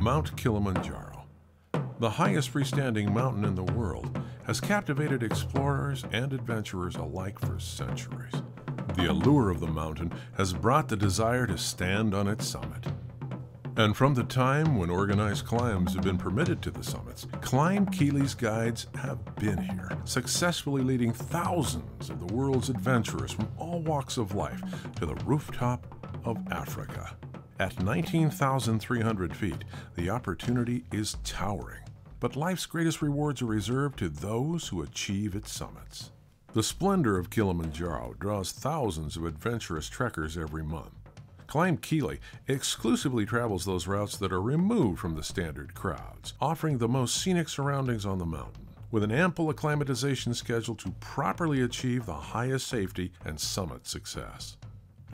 Mount Kilimanjaro. The highest freestanding mountain in the world has captivated explorers and adventurers alike for centuries. The allure of the mountain has brought the desire to stand on its summit. And from the time when organized climbs have been permitted to the summits, Climb Kili's guides have been here, successfully leading thousands of the world's adventurers from all walks of life to the rooftop of Africa. At 19,300 feet, the opportunity is towering, but life's greatest rewards are reserved to those who achieve its summits. The splendor of Kilimanjaro draws thousands of adventurous trekkers every month. Climb Kili exclusively travels those routes that are removed from the standard crowds, offering the most scenic surroundings on the mountain, with an ample acclimatization schedule to properly achieve the highest safety and summit success.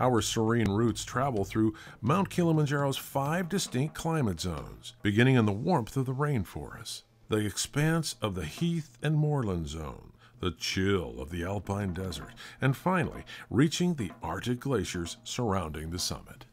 Our serene routes travel through Mount Kilimanjaro's five distinct climate zones, beginning in the warmth of the rainforest, the expanse of the heath and moorland zone, the chill of the alpine desert, and finally reaching the Arctic glaciers surrounding the summit.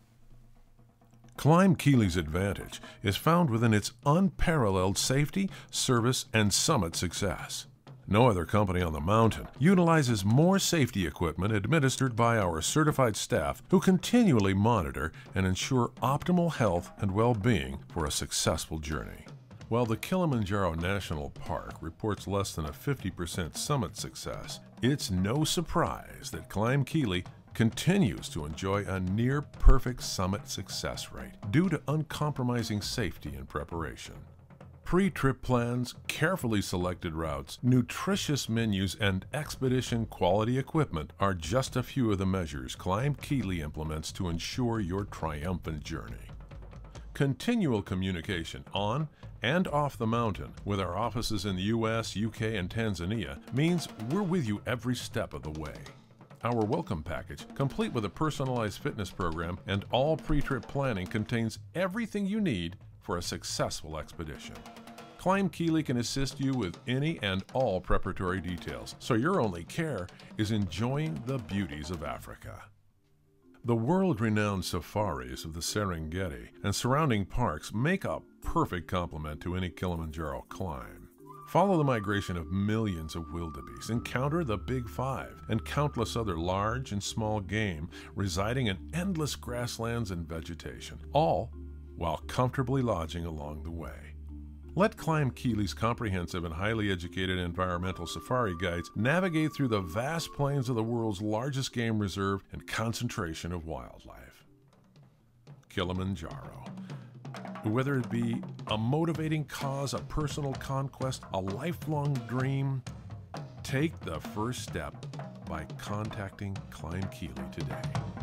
Climb Kili's advantage is found within its unparalleled safety, service, and summit success. No other company on the mountain utilizes more safety equipment administered by our certified staff who continually monitor and ensure optimal health and well being for a successful journey. While the Kilimanjaro National Park reports less than a 50% summit success, it's no surprise that Climb Kili continues to enjoy a near perfect summit success rate due to uncompromising safety and preparation. Pre trip plans, carefully selected routes, nutritious menus, and expedition quality equipment are just a few of the measures Climb Kili implements to ensure your triumphant journey. Continual communication on and off the mountain with our offices in the US, UK, and Tanzania means we're with you every step of the way. Our welcome package, complete with a personalized fitness program and all pre trip planning, contains everything you need for a successful expedition. Climb Kili can assist you with any and all preparatory details, so your only care is enjoying the beauties of Africa. The world renowned safaris of the Serengeti and surrounding parks make a perfect complement to any Kilimanjaro climb. Follow the migration of millions of wildebeest, encounter the Big Five and countless other large and small game residing in endless grasslands and vegetation, all while comfortably lodging along the way. Let Climb Kili's comprehensive and highly educated environmental safari guides navigate through the vast plains of the world's largest game reserve and concentration of wildlife. Kilimanjaro. Whether it be a motivating cause, a personal conquest, a lifelong dream, take the first step by contacting Climb Kili today.